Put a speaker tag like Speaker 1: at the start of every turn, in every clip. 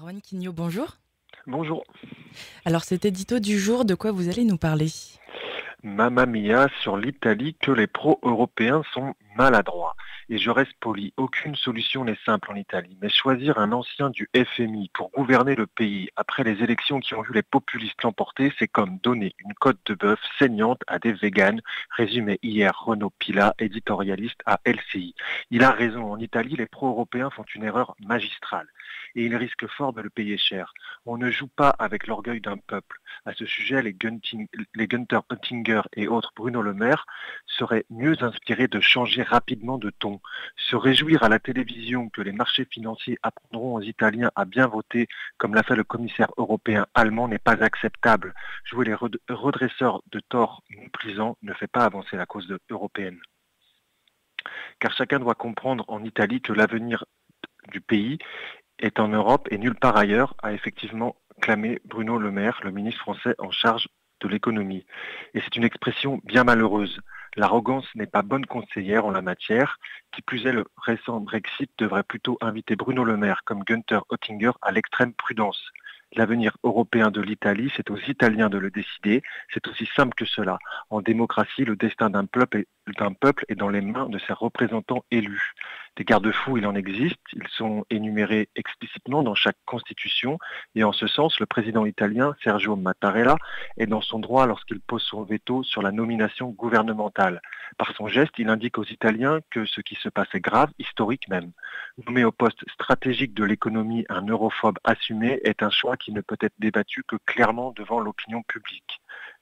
Speaker 1: Erwan Quignot, bonjour.
Speaker 2: Bonjour.
Speaker 1: Alors cet édito du jour, de quoi vous allez nous parler?
Speaker 2: Mamma mia sur l'Italie que les pro-européens sont maladroits. Et je reste poli, aucune solution n'est simple en Italie, mais choisir un ancien du FMI pour gouverner le pays après les élections qui ont vu les populistes l'emporter, c'est comme donner une côte de bœuf saignante à des véganes, résumé hier Renaud Pila, éditorialiste à LCI. Il a raison, en Italie, les pro-européens font une erreur magistrale et ils risquent fort de le payer cher. On ne joue pas avec l'orgueil d'un peuple. À ce sujet, les, les Gunther Oettinger et autres Bruno Le Maire seraient mieux inspirés de changer rapidement de ton. Se réjouir à la télévision que les marchés financiers apprendront aux Italiens à bien voter, comme l'a fait le commissaire européen allemand, n'est pas acceptable. Jouer les redresseurs de tort méprisants ne fait pas avancer la cause européenne. Car chacun doit comprendre en Italie que l'avenir du pays est en Europe et nulle part ailleurs, a effectivement clamé Bruno Le Maire, le ministre français en charge de l'économie. Et c'est une expression bien malheureuse. L'arrogance n'est pas bonne conseillère en la matière. Qui plus est, le récent Brexit devrait plutôt inviter Bruno Le Maire comme Günther Oettinger à l'extrême prudence. L'avenir européen de l'Italie, c'est aux Italiens de le décider. C'est aussi simple que cela. En démocratie, le destin d'un peuple, est dans les mains de ses représentants élus. Des garde-fous, il en existe. Ils sont énumérés explicitement dans chaque constitution. Et en ce sens, le président italien, Sergio Mattarella, est dans son droit lorsqu'il pose son veto sur la nomination gouvernementale. Par son geste, il indique aux Italiens que ce qui se passe est grave, historique même. Nommer au poste stratégique de l'économie un europhobe assumé est un choix qui ne peut être débattu que clairement devant l'opinion publique,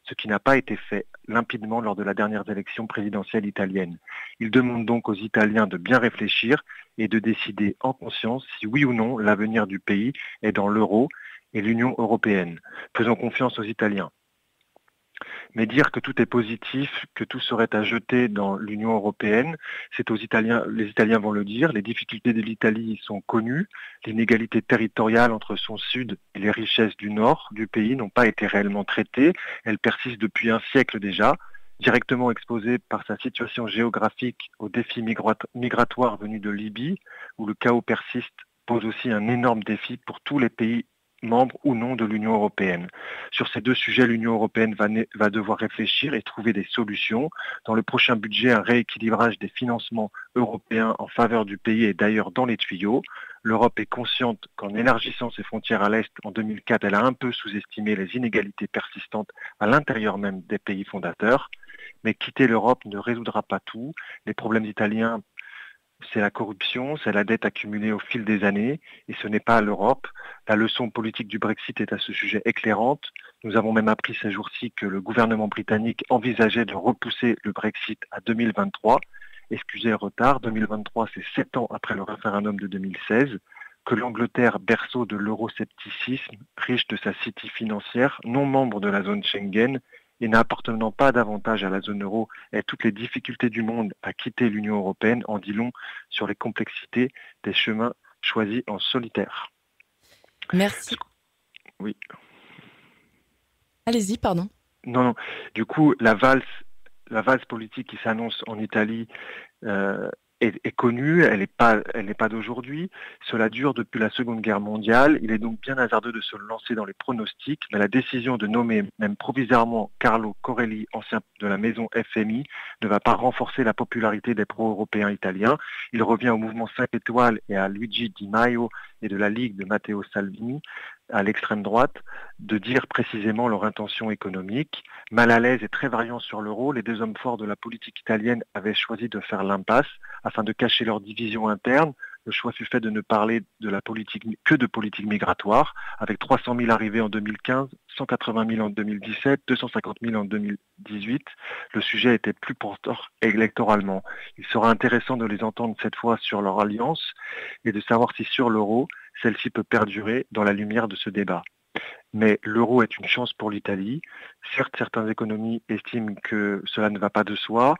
Speaker 2: ce qui n'a pas été fait limpidement lors de la dernière élection présidentielle italienne. Il demande donc aux Italiens de bien réfléchir et de décider en conscience si oui ou non l'avenir du pays est dans l'euro et l'Union européenne. Faisons confiance aux Italiens. Mais dire que tout est positif, que tout serait à jeter dans l'Union européenne, c'est aux Italiens, les Italiens vont le dire, les difficultés de l'Italie sont connues, l'inégalité territoriale entre son sud et les richesses du nord du pays n'ont pas été réellement traitées, elles persistent depuis un siècle déjà, directement exposée par sa situation géographique aux défis migratoires venus de Libye, où le chaos persiste pose aussi un énorme défi pour tous les pays membre ou non de l'Union européenne. Sur ces deux sujets, l'Union européenne va, va, devoir réfléchir et trouver des solutions. Dans le prochain budget, un rééquilibrage des financements européens en faveur du pays est d'ailleurs dans les tuyaux. L'Europe est consciente qu'en élargissant ses frontières à l'Est en 2004, elle a un peu sous-estimé les inégalités persistantes à l'intérieur même des pays fondateurs. Mais quitter l'Europe ne résoudra pas tout. Les problèmes italiens c'est la corruption, c'est la dette accumulée au fil des années, et ce n'est pas l'Europe. La leçon politique du Brexit est à ce sujet éclairante. Nous avons même appris ces jours-ci que le gouvernement britannique envisageait de repousser le Brexit à 2023. Excusez le retard, 2023 c'est sept ans après le référendum de 2016 que l'Angleterre, berceau de l'euroscepticisme, riche de sa city financière, non membre de la zone Schengen, et n'appartenant pas davantage à la zone euro et toutes les difficultés du monde à quitter l'Union européenne en dit long sur les complexités des chemins choisis en solitaire.
Speaker 1: Merci.
Speaker 2: Oui.
Speaker 1: Allez-y, pardon.
Speaker 2: Non, non. Du coup, la valse, la valse politique qui s'annonce en Italie euh, est, connue, elle n'est pas, pas d'aujourd'hui. Cela dure depuis la Seconde Guerre mondiale. Il est donc bien hasardeux de se lancer dans les pronostics, mais la décision de nommer même provisoirement Carlo Corelli, ancien de la maison FMI, ne va pas renforcer la popularité des pro-européens italiens. Il revient au mouvement 5 étoiles et à Luigi Di Maio et de la Ligue de Matteo Salvini à l'extrême droite de dire précisément leur intention économique. Mal à l'aise et très variant sur l'euro, les deux hommes forts de la politique italienne avaient choisi de faire l'impasse afin de cacher leur division interne. Le choix fut fait de ne parler que de politique migratoire, avec 300 000 arrivés en 2015, 180 000 en 2017, 250 000 en 2018. Le sujet était plus porteur électoralement. Il sera intéressant de les entendre cette fois sur leur alliance et de savoir si sur l'euro, celle-ci peut perdurer dans la lumière de ce débat. Mais l'euro est une chance pour l'Italie. Certes, certaines économies estiment que cela ne va pas de soi,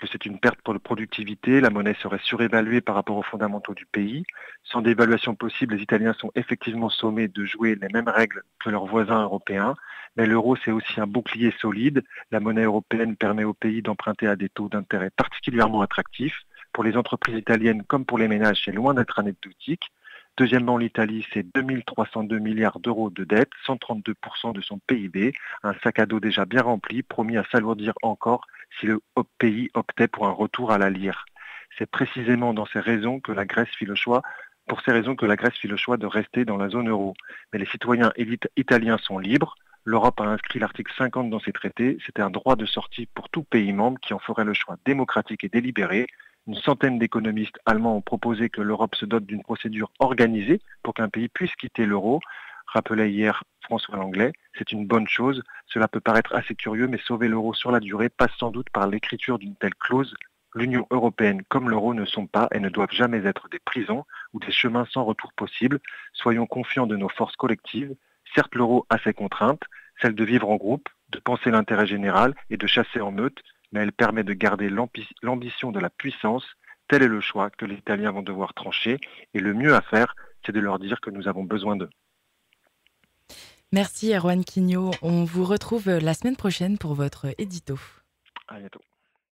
Speaker 2: que c'est une perte pour la productivité, la monnaie serait surévaluée par rapport aux fondamentaux du pays. Sans dévaluation possible, les Italiens sont effectivement sommés de jouer les mêmes règles que leurs voisins européens. Mais l'euro, c'est aussi un bouclier solide. La monnaie européenne permet au pays d'emprunter à des taux d'intérêt particulièrement attractifs. Pour les entreprises italiennes comme pour les ménages, c'est loin d'être anecdotique Deuxièmement, l'Italie, c'est 2302 milliards d'euros de dette, 132% de son PIB, un sac à dos déjà bien rempli, promis à s'alourdir encore si le pays optait pour un retour à la lire. C'est précisément dans ces raisons que la Grèce fit le choix pour ces raisons que la Grèce fit le choix de rester dans la zone euro. Mais les citoyens italiens sont libres. L'Europe a inscrit l'article 50 dans ses traités. C'était un droit de sortie pour tout pays membre qui en ferait le choix démocratique et délibéré. Une centaine d'économistes allemands ont proposé que l'Europe se dote d'une procédure organisée pour qu'un pays puisse quitter l'euro. Rappelait hier François Langlais, c'est une bonne chose. Cela peut paraître assez curieux, mais sauver l'euro sur la durée passe sans doute par l'écriture d'une telle clause. L'Union européenne comme l'euro ne sont pas et ne doivent jamais être des prisons ou des chemins sans retour possible. Soyons confiants de nos forces collectives. Certes, l'euro a ses contraintes, celle de vivre en groupe, de penser l'intérêt général et de chasser en meute, mais elle permet de garder l'ambition de la puissance. Tel est le choix que les Italiens vont devoir trancher, et le mieux à faire, c'est de leur dire que nous avons besoin d'eux.
Speaker 1: Merci Erwan Quignot. On vous retrouve la semaine prochaine pour votre édito.
Speaker 2: À bientôt.